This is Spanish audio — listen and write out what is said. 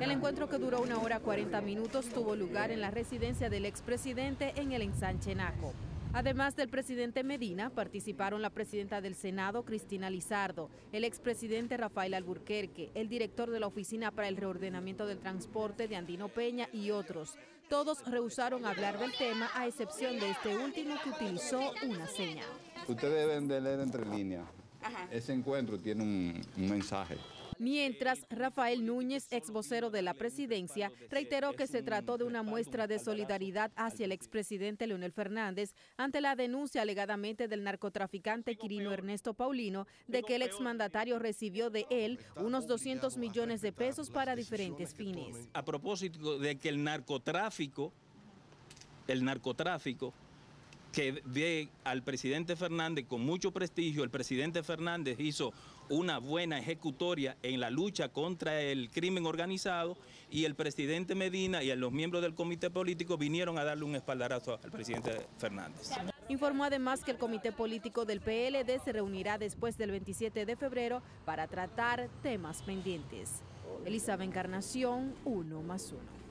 El encuentro que duró una hora 40 minutos tuvo lugar en la residencia del expresidente en el ensanche Naco. Además del presidente Medina, participaron la presidenta del Senado, Cristina Lizardo, el expresidente Rafael Alburquerque, el director de la Oficina para el Reordenamiento del Transporte de Andino Peña y otros. Todos rehusaron hablar del tema, a excepción de este último que utilizó una seña. Ustedes deben de leer entre líneas. Ese encuentro tiene un, un mensaje. Mientras, Rafael Núñez, ex vocero de la presidencia, reiteró que se trató de una muestra de solidaridad hacia el expresidente Leonel Fernández ante la denuncia alegadamente del narcotraficante Quirino Ernesto Paulino de que el exmandatario recibió de él unos 200 millones de pesos para diferentes fines. A propósito de que el narcotráfico, el narcotráfico que ve al presidente Fernández con mucho prestigio. El presidente Fernández hizo una buena ejecutoria en la lucha contra el crimen organizado y el presidente Medina y los miembros del comité político vinieron a darle un espaldarazo al presidente Fernández. Informó además que el comité político del PLD se reunirá después del 27 de febrero para tratar temas pendientes. Elizabeth Encarnación, uno más uno.